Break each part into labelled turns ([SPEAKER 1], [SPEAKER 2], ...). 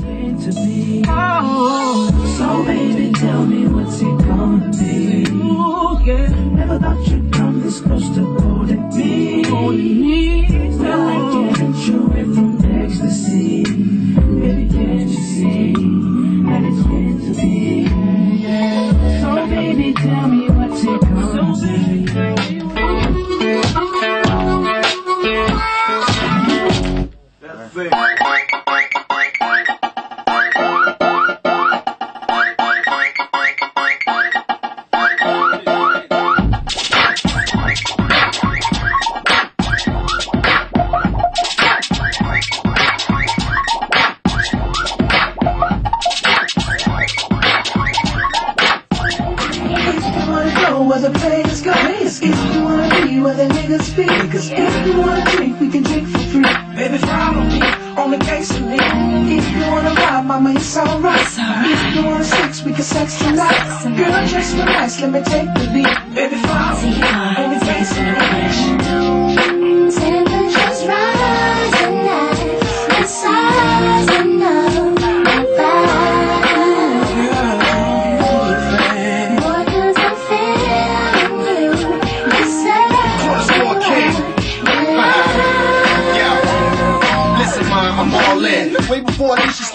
[SPEAKER 1] meant to be. Oh, so baby, tell me what's it gonna be? Ooh, yeah. Never thought you'd come where the players go, if you wanna be where the niggas be, cause if you wanna drink, we can drink for free. Baby, follow me on the case of me. If you wanna ride, mama, it's alright. If you wanna sex, we can sex tonight. Girl, just relax, let me take the lead. Baby, follow me on the case of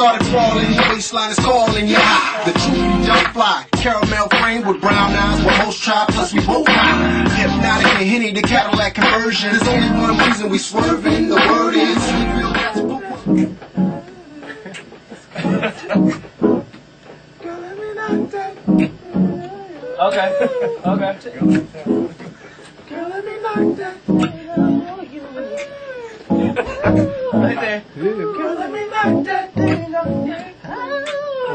[SPEAKER 2] started crawling, your baseline is calling, yeah. The truth, you don't fly. Caramel frame with brown eyes, what most try, plus we both high. Hypnotic and Henny, the Cadillac conversion. There's only one reason we swerving, the word is.
[SPEAKER 3] Okay. Okay. Right there.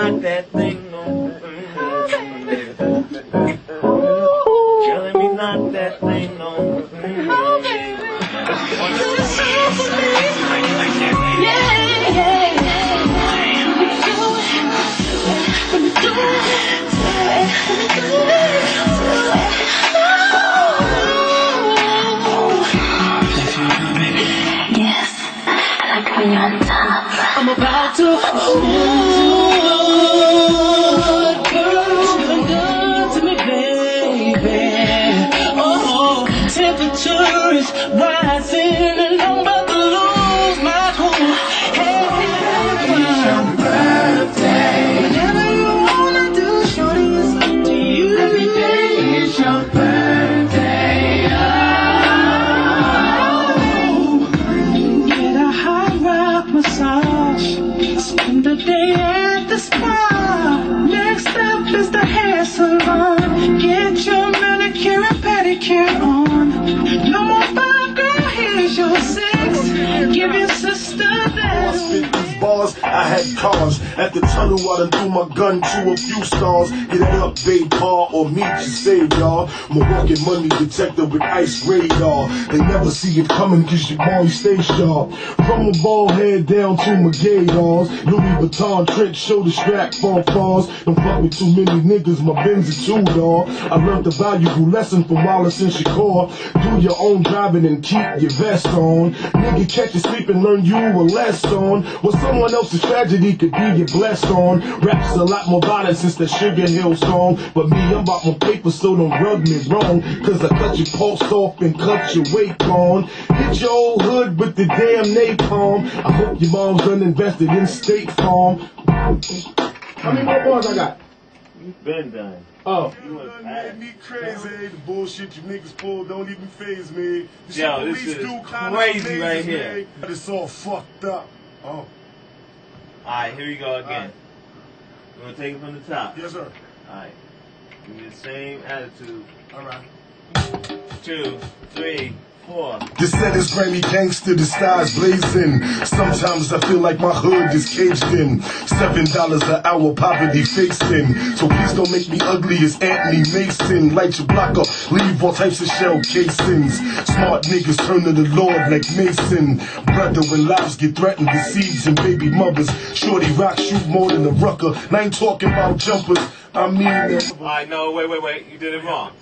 [SPEAKER 3] Not that thing no Killing me not that thing no
[SPEAKER 4] Yes,
[SPEAKER 5] bars, I had cars. At the tunnel, I done threw my gun to a few stars. Get it up, babe, car, or meet you save y'all. Milwaukee money detector with ice radar. They never see it coming cause your boy stay sharp. From a bald head down to my gaydars. Louis Vuitton trench shoulder strap for falls. Don't fuck with too many niggas, my Benz is too, dawg. I learned a valuable lesson from Wallace and Shakur. Do your own driving and keep your vest on. Nigga, catch you sleeping, learn you a lesson. What someone else's tragedy could be your blessed on. Raps a lot more violent since the Sugar Hill song. But me, I'm about my paper, so don't rub me wrong. Cause I cut your pulse off and cut your weight on. Hit your old hood with the damn napalm. I hope your mom's done invested in State Farm. How many more bars I got?
[SPEAKER 3] Been done.
[SPEAKER 5] Oh.
[SPEAKER 3] You was
[SPEAKER 5] Man, me crazy. The bullshit you niggas pull don't even faze me. The shit
[SPEAKER 3] Yo, this
[SPEAKER 5] police
[SPEAKER 3] shit is
[SPEAKER 5] do
[SPEAKER 3] crazy right here.
[SPEAKER 5] me. But it's all fucked up. Oh,
[SPEAKER 3] Alright, here we go again. We're gonna take it from the top.
[SPEAKER 5] yes, sir.
[SPEAKER 3] Alright. Give me the same attitude.
[SPEAKER 5] All right.
[SPEAKER 3] Two, three,
[SPEAKER 5] This set is Grammy gangster, the stars blazing. Sometimes I feel like my hood is caged in. Seven dollars an hour, poverty facing. So please don't make me ugly as Anthony Mason. Light your block up, leave all types of shell casings. Smart niggas turn to the Lord like Mason. Brother, when lives get threatened, the seeds and baby mothers. Shorty rock shoot more than a Rucker. And I ain't talking about jumpers. I mean that.
[SPEAKER 3] Alright, no, wait, wait, wait. You did it wrong.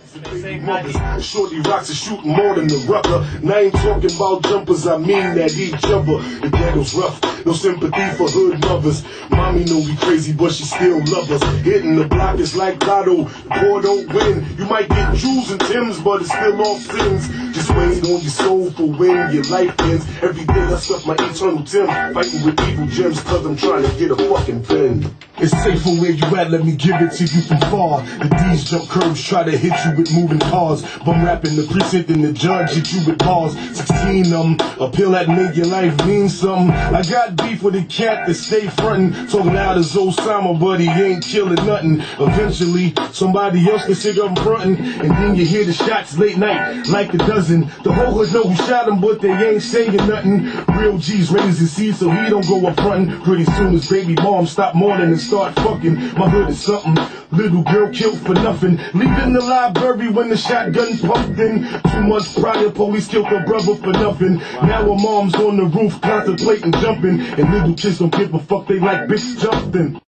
[SPEAKER 5] Mothers. Shorty rocks are shooting more than the Rucker. And I ain't talking about jumpers, I mean that each other. The ghetto's rough, no sympathy for hood mothers. Mommy know we crazy, but she still love us. Hitting the block is like lotto, the poor don't win. You might get jewels and Tims, but it's still all sins. Just wait on your soul for when your life ends. Every day I stuff my eternal Tim, fighting with evil gems, cause I'm trying to get a fucking pen. It's safer where you at, let me give it to you from far. The D's jump curves, try to hit you with moving cars. Bum rapping the precinct and the judge hit you with bars. 16 um, a pill that make your life mean something. I got beef with a cat that stay frontin', talking loud as Osama, but he ain't killing nothing. Eventually, somebody else can sit up frontin', and then you hear the shots late night, like a dozen. The whole hood know who shot him, but they ain't saying nothing. Real G's raising seeds so he don't go up frontin'. Pretty soon his baby mom stop mourning and start fucking. My hood is something. Little girl killed for nothing. Leaving the library when the shotgun pumped in. Two months prior, police killed her brother for nothing. Now her mom's on the roof contemplating jumping. And little kids don't give a fuck, they like bitch jumping.